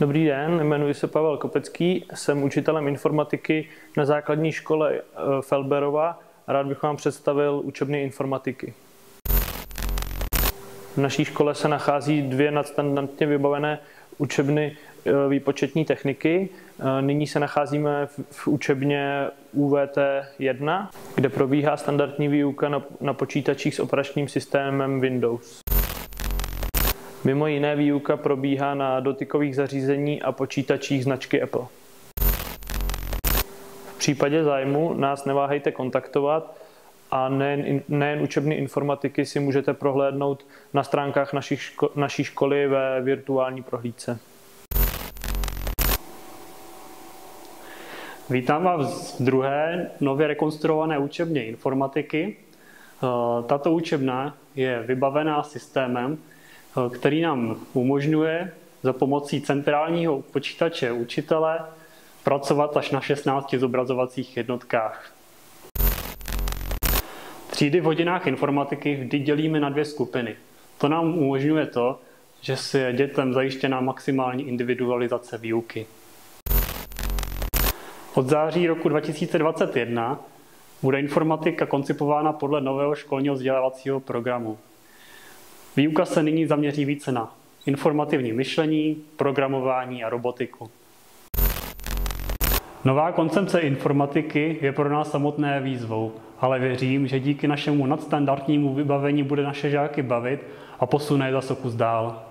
Dobrý den, jmenuji se Pavel Kopecký, jsem učitelem informatiky na základní škole eh, Felberova a rád bych vám představil učebny informatiky. V naší škole se nachází dvě nadstandardně vybavené učebny eh, výpočetní techniky. Eh, nyní se nacházíme v učebně UVT 1, kde probíhá standardní výuka na, na počítačích s operačním systémem Windows. Mimo jiné výuka probíhá na dotykových zařízení a počítačích značky Apple. V případě zájmu nás neváhejte kontaktovat a nejen, nejen učebny informatiky si můžete prohlédnout na stránkách naší, ško, naší školy ve virtuální prohlídce. Vítám vás z druhé nově rekonstruované učebně informatiky. Tato učebna je vybavená systémem, který nám umožňuje za pomocí centrálního počítače učitele pracovat až na 16 zobrazovacích jednotkách. Třídy v hodinách informatiky vždy dělíme na dvě skupiny. To nám umožňuje to, že si je dětem zajištěná maximální individualizace výuky. Od září roku 2021 bude informatika koncipována podle nového školního vzdělávacího programu. Výuka se nyní zaměří více na informativní myšlení, programování a robotiku. Nová koncepce informatiky je pro nás samotné výzvou, ale věřím, že díky našemu nadstandardnímu vybavení bude naše žáky bavit a posune je za kus dál.